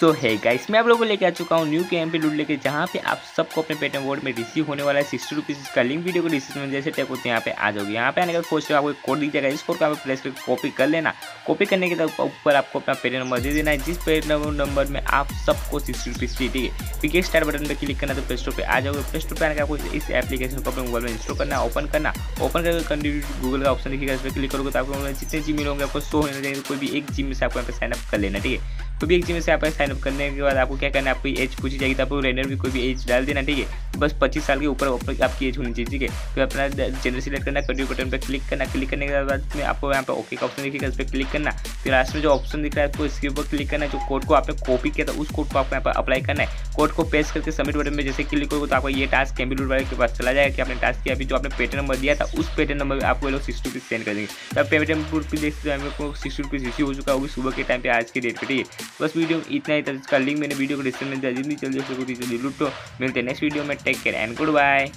सो है गाइस मैं आप लोगों को लेके आ चुका हूँ न्यू के एम पे लूट लेके, जहाँ पे आप सबको अपने पेटीएम वोट में रिसीव होने वाला है सिक्सटी रुपीज़ का लिंक वीडियो को डिस्क्रिप्शन में जैसे टैप होते हैं, यहाँ पे आ जाओगे। यहाँ पे आने का पोस्ट आपको कोड दी जाएगा। इस कोड आप प्लेस करके कॉपी कर लेना। कॉपी करने के ऊपर आपको अपना पेटीएम नंबर दे देना है, जिस पेटीएम नंबर में आप सबको सिक्सटी रुपीज़ ठीक है? क्योंकि स्टार बटन पर क्लिक करना तो प्ले स्टोर पर आ जाओगे। प्ले स्टोर पर आने का आपको इस एप्लीकेशन को अपने मोबाइल में इंस्टॉल करना ओपन करना। ओपन करके कंटिन्यू गूगल का ऑप्शन दिखेगा। इस पर क्लिक करोगे तो आपको जितने जी मिलोगे आपको शो होने कोई भी एक जिम में से आपको यहाँ पर साइन अप कर लेना, ठीक है? कोई भी एक जिम से आप साइन अप करने के बाद आपको क्या करना है? आपको एज पूछी जाएगी तो आपको रेनर भी कोई भी एज डाल देना, ठीक है? बस पच्चीस साल के ऊपर आपकी एज होनी चाहिए, ठीक है? फिर अपना जेंडर सिलेक्ट करना कंटिन्यू बटन पर क्लिक करना क्लिक करने के बाद में आपको यहाँ पर ओके का ऑप्शन दिखेगा, उस पर क्लिक करना। फिर लास्ट में जो ऑप्शन दिख रहा है, आपको इसके ऊपर क्लिक करना जो कोड को आपने कॉपी किया था, उस कोड को आपको यहाँ पर अप्लाई करना है। कोड को पेस्ट करके सबमिट बटन में जैसे क्लिक करोगे तो आपको ये टास्क कैम्बिलूट वाले के पास चला जाएगा कि आपने टास्क किया, अभी जो आपने पेटीएम नंबर दिया था, उस पेटीएम नंबर पर आपको लोग सिक्सटी रुपीज़ सेंड कर देंगे। तो आप पेटीएम रुपीज़ देखते हैं आपको सिक्सटी रुपीज़ रिसीव हो चुका होगी सुबह के टाइम पे आज के डेट पे, ठीक है? बस वीडियो इतना ही था, इसका लिंक मैंने वीडियो को डिस्क्रिप्शन में दिया जितनी जल्दी हो सको जल्दी लूटो, मिलते हैं नेक्स्ट वीडियो में take care and good bye